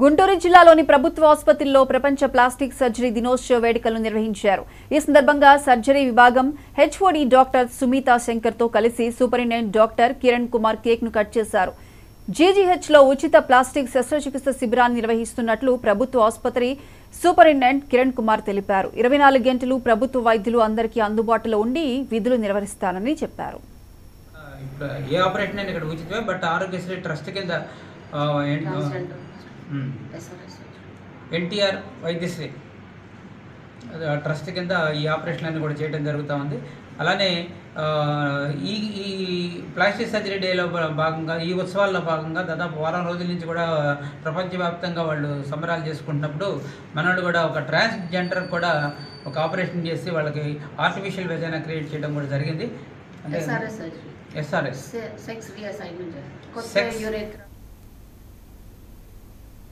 గుంటూరు జిల్లాలోని ప్రభుత్వ ఆసుపత్రిలో ప్రపంచ ప్లాస్టిక్ సర్జరీ దినోత్సవ వేడుకలను నిర్వహించారు. ఈ సందర్భంగా సర్జరీ విభాగం హెచ్ఓడి డాక్టర్ సునీత శంకర్తో కలిసి సూపరింటెండెంట్ డాక్టర్ కిరణ్ కుమార్ కేక్ను కట్ చేశారు. జీజీహెచ్లో ఉచిత ప్లాస్టిక్ శస్త్రచికిత్స శిబిరాన్ని నిర్వహిస్తున్నట్లు ప్రభుత్వ ఆసుపత్రి సూపరింటెండెంట్ కిరణ్ కుమార్ తెలిపారు. ఇరవై నాలుగు గంటలు ప్రభుత్వ వైద్యులు అందరికీ అందుబాటులో ఉండి విధులు నిర్వహిస్తారని చెప్పారు. ఇప్పుడు ఏ ఆపరేషన్ అయినా ఇక్కడ ఉచితమే బట్ ఆరోగ్యశ్రీ ట్రస్ట్ కింద ఎన్టీఆర్ వైద్యశ్రీ. అది ఆ ట్రస్ట్ కింద ఈ ఆపరేషన్ అన్ని కూడా చేయడం జరుగుతూ ఉంది. అలానే ఈ ఈ ప్లాస్టిక్ సర్జరీ డేలో భాగంగా ఈ ఉత్సవాల్లో భాగంగా దాదాపు వారం రోజుల నుంచి కూడా ప్రపంచవ్యాప్తంగా వాళ్ళు సంబరాలు చేసుకుంటున్నప్పుడు మనోళ్ళు కూడా ఒక ట్రాన్స్జెండర్ కూడా ఒక ఆపరేషన్ చేసి వాళ్ళకి ఆర్టిఫిషియల్ వెజైనా క్రియేట్ చేయడం కూడా జరిగింది. అంటే ఎస్ఆర్ఎస్ సెక్స్